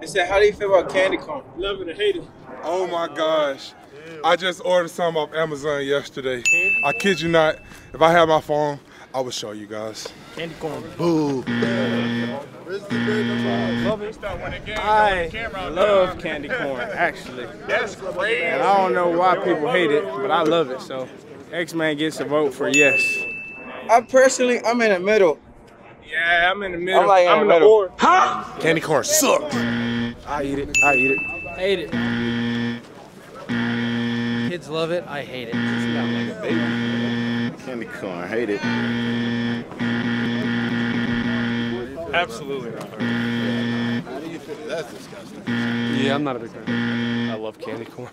They said, how do you feel about candy corn? Love it or hate it. Oh my gosh. I just ordered some off Amazon yesterday. I kid you not. If I had my phone, I would show you guys. Candy corn. Boo. I love candy corn, actually. That's crazy. And I don't know why people hate it, but I love it. So X-Man gets a vote for yes. I personally, I'm in the middle. Yeah, I'm in the middle. I'm like in I'm the in the middle. or. Candy corn sucks. I eat it. I eat it. I hate it. Kids love it. I hate it. It's not like a baby. Candy corn, hate it. Absolutely not. That's disgusting. Yeah, I'm not a big fan. I love candy corn.